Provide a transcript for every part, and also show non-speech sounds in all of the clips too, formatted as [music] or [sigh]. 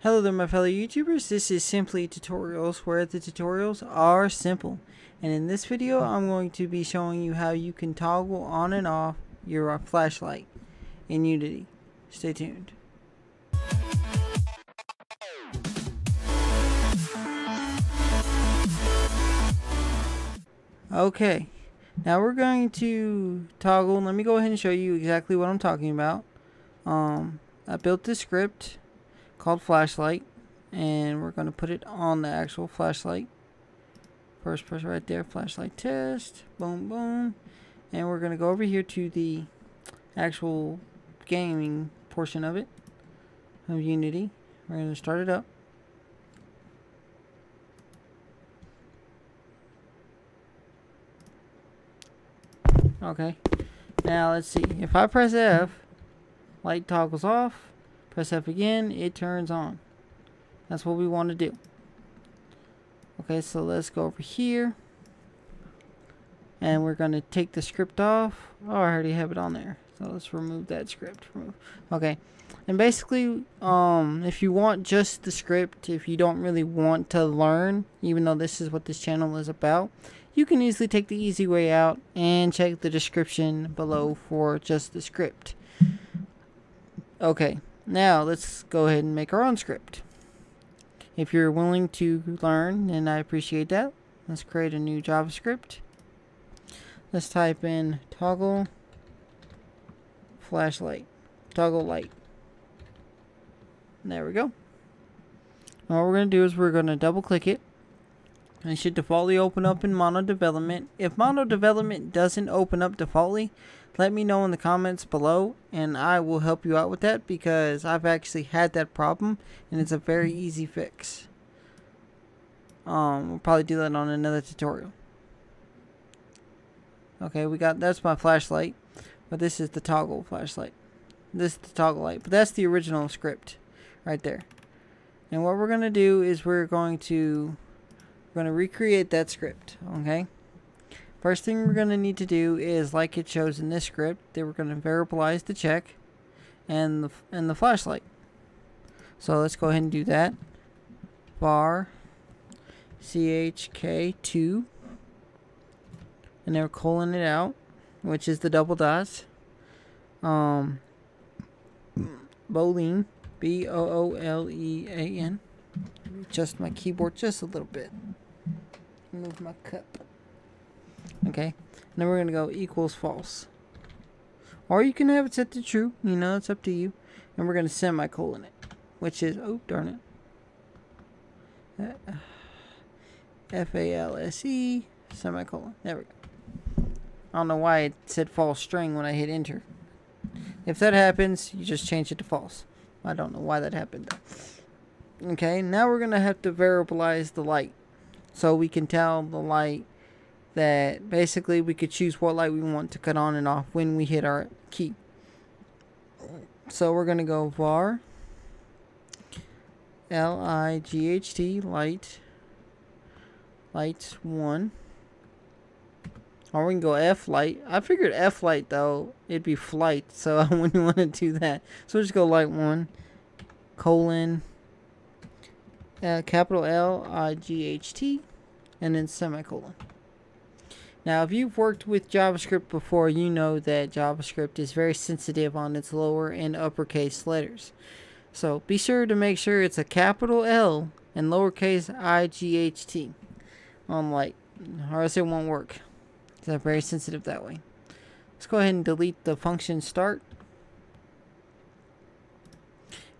Hello there my fellow YouTubers, this is Simply Tutorials where the tutorials are simple. And in this video I'm going to be showing you how you can toggle on and off your uh, flashlight in Unity. Stay tuned. Okay, now we're going to toggle, let me go ahead and show you exactly what I'm talking about. Um, I built this script called flashlight and we're going to put it on the actual flashlight. First press right there flashlight test boom boom. And we're going to go over here to the actual gaming portion of it of unity. We're going to start it up. Okay. Now let's see. If I press F light toggles off Press F again, it turns on. That's what we want to do. Okay, so let's go over here. And we're going to take the script off. Oh, I already have it on there. So let's remove that script. Okay. And basically, um, if you want just the script, if you don't really want to learn, even though this is what this channel is about, you can easily take the easy way out and check the description below for just the script. Okay, now, let's go ahead and make our own script. If you're willing to learn, and I appreciate that, let's create a new JavaScript. Let's type in toggle flashlight, toggle light. There we go. Now what we're going to do is we're going to double click it. And it should defaultly open up in Mono Development. If Mono Development doesn't open up defaultly, let me know in the comments below and I will help you out with that because I've actually had that problem and it's a very easy fix. Um, we'll probably do that on another tutorial. Okay, we got, that's my flashlight, but this is the toggle flashlight. This is the toggle light, but that's the original script right there. And what we're going to do is we're going to, we're going to recreate that script, okay? First thing we're going to need to do is, like it shows in this script, that we're going to variabilize the check and the, and the flashlight. So let's go ahead and do that. var chk2 and then we're calling it out, which is the double dots. Um, boolean, B O O L E A N. Adjust my keyboard just a little bit. Move my cup. Okay. And then we're going to go equals false. Or you can have it set to true. You know, it's up to you. And we're going to semicolon it. Which is, oh, darn it. Uh, F-A-L-S-E semicolon. There we go. I don't know why it said false string when I hit enter. If that happens, you just change it to false. I don't know why that happened though. Okay, now we're going to have to variabilize the light. So we can tell the light that basically we could choose what light we want to cut on and off when we hit our key. So we're going to go var L-I-G-H-T light light 1 or we can go F light. I figured F light though, it'd be flight, so [laughs] I wouldn't want to do that. So we'll just go light 1 colon uh, capital L-I-G-H-T and then semicolon. Now, if you've worked with JavaScript before, you know that JavaScript is very sensitive on its lower and uppercase letters. So be sure to make sure it's a capital L and lowercase i-g-h-t on light, or else it won't work. It's very sensitive that way. Let's go ahead and delete the function start.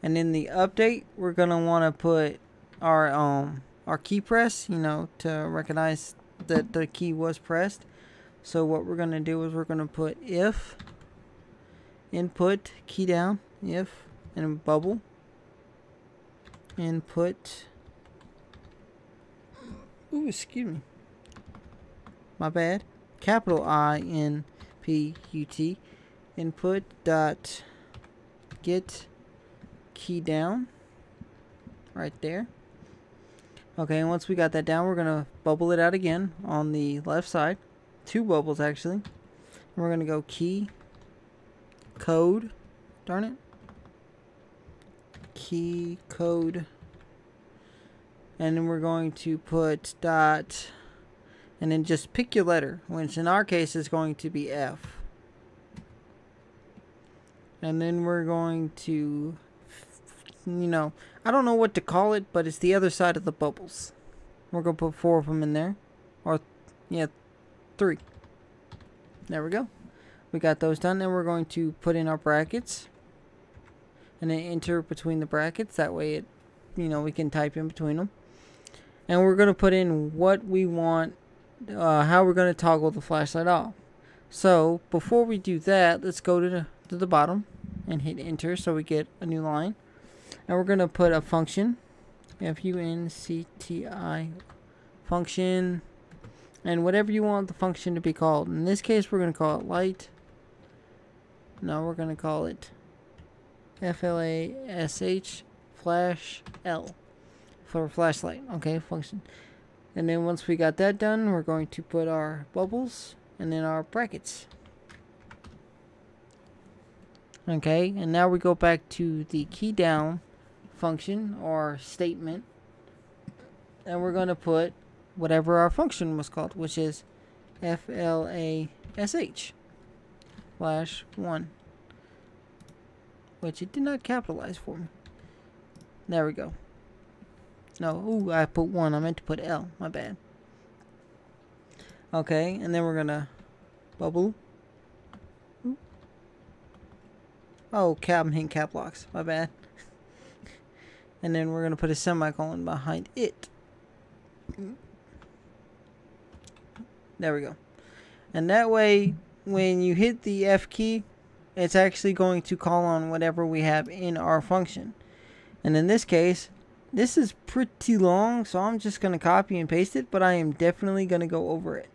And in the update, we're gonna want to put our um our key press, you know, to recognize that the key was pressed. So what we're going to do is we're going to put if input key down if and bubble. Input. Ooh excuse me. My bad. Capital I N P U T. Input dot get key down. Right there Okay, and once we got that down, we're going to bubble it out again on the left side. Two bubbles, actually. And we're going to go key, code, darn it. key code and then we're going to put dot and then just pick your letter which in our case is going to be F and then we're going to you know I don't know what to call it but it's the other side of the bubbles. We're gonna put four of them in there. Or yeah three. There we go. We got those done and we're going to put in our brackets. And then enter between the brackets. That way it you know we can type in between them. And we're going to put in what we want uh, how we're going to toggle the flashlight off. So before we do that let's go to the, to the bottom and hit enter so we get a new line and we're going to put a function f-u-n-c-t-i function and whatever you want the function to be called in this case we're going to call it light now we're going to call it F-L-A-S-H flash L for flashlight. Okay, function. And then once we got that done, we're going to put our bubbles and then our brackets. Okay, and now we go back to the key down function or statement. And we're going to put whatever our function was called, which is F-L-A-S-H flash 1 which it did not capitalize for me. There we go. No, ooh, I put 1. I meant to put L. My bad. Okay, and then we're gonna bubble. Oh, cap hitting cap locks. My bad. And then we're gonna put a semicolon behind it. There we go. And that way, when you hit the F key, it's actually going to call on whatever we have in our function. And in this case, this is pretty long, so I'm just going to copy and paste it, but I am definitely going to go over it.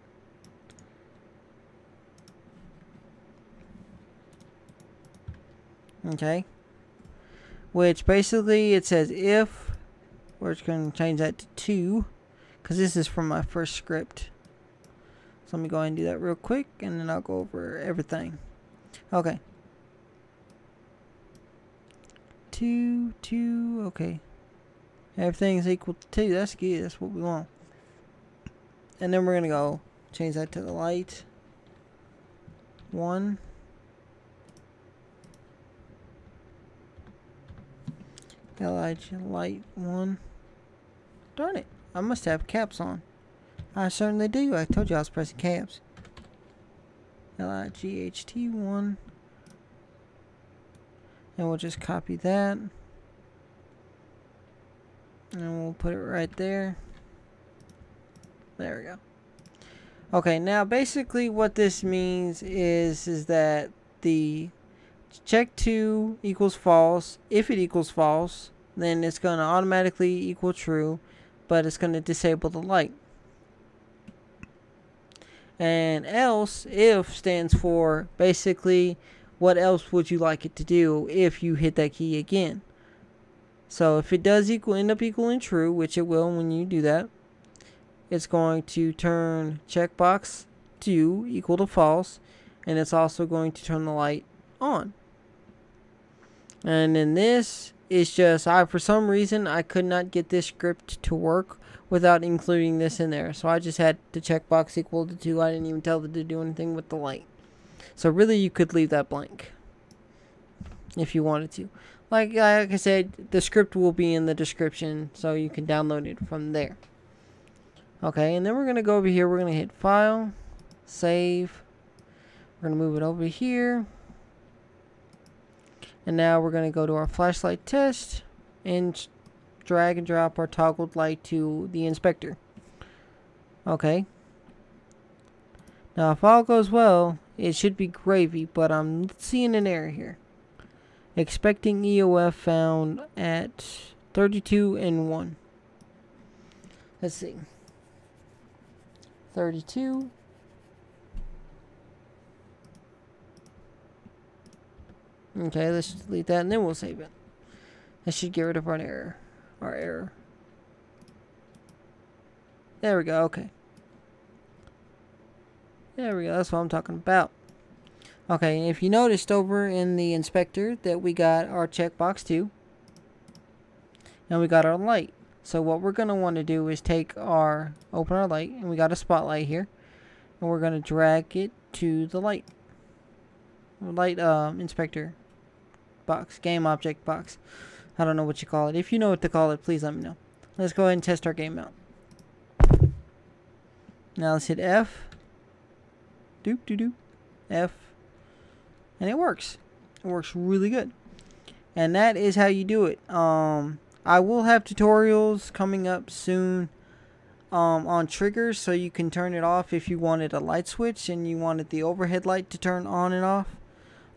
Okay which basically it says if we're just going to change that to 2 because this is from my first script. So let me go ahead and do that real quick and then I'll go over everything. Okay. 2 2 okay. Everything's equal to 2 that's good that's what we want. And then we're going to go change that to the light. 1 Light one. Darn it, I must have caps on. I certainly do, I told you I was pressing caps. LIGHT one. And we'll just copy that. And we'll put it right there. There we go. Okay, now basically what this means is is that the check 2 equals false if it equals false then it's going to automatically equal true but it's going to disable the light and else if stands for basically what else would you like it to do if you hit that key again? So if it does equal end up equaling true, which it will when you do that, it's going to turn checkbox 2 equal to false, and it's also going to turn the light on. And then this is just, I for some reason, I could not get this script to work without including this in there. So I just had the checkbox equal to 2. I didn't even tell it to do anything with the light. So really you could leave that blank if you wanted to. Like, like I said, the script will be in the description so you can download it from there. Okay, and then we're going to go over here. We're going to hit File, Save. We're going to move it over here. And now we're going to go to our flashlight test and drag and drop our toggled light to the inspector. Okay. Now, if all goes well, it should be gravy, but I'm seeing an error here. Expecting EOF found at 32 and 1. Let's see. 32. Okay, let's delete that and then we'll save it. That should get rid of our error. Our error. There we go, okay. There we go, that's what I'm talking about. Okay, if you noticed over in the inspector that we got our checkbox too. and we got our light. So what we're going to want to do is take our, open our light, and we got a spotlight here. And we're going to drag it to the light. Light uh, inspector box, game object box. I don't know what you call it. If you know what to call it, please let me know. Let's go ahead and test our game out. Now let's hit F. Doop doo doo. F. And it works. It works really good. And that is how you do it. Um, I will have tutorials coming up soon um, on triggers so you can turn it off if you wanted a light switch and you wanted the overhead light to turn on and off.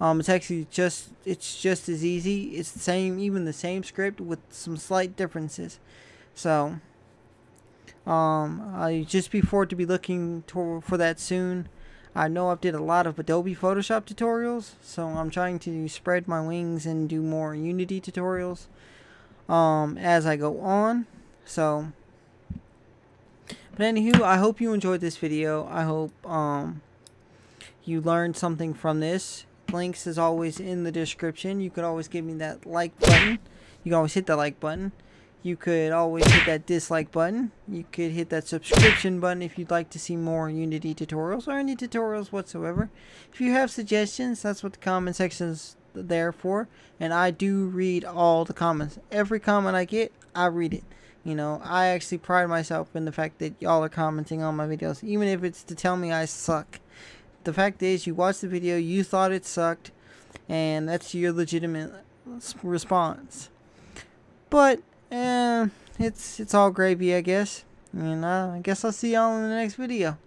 Um, it's actually just it's just as easy. It's the same, even the same script with some slight differences. So, um, I just be forward to be looking to, for that soon. I know I've did a lot of Adobe Photoshop tutorials, so I'm trying to spread my wings and do more Unity tutorials um, as I go on. So, but anywho, I hope you enjoyed this video. I hope um, you learned something from this links is always in the description. You could always give me that like button. You can always hit the like button. You could always hit that dislike button. You could hit that subscription button if you'd like to see more Unity tutorials or any tutorials whatsoever. If you have suggestions, that's what the comment section is there for. And I do read all the comments. Every comment I get, I read it. You know, I actually pride myself in the fact that y'all are commenting on my videos, even if it's to tell me I suck the fact is you watched the video, you thought it sucked, and that's your legitimate response. But, eh, it's, it's all gravy, I guess. And uh, I guess I'll see y'all in the next video.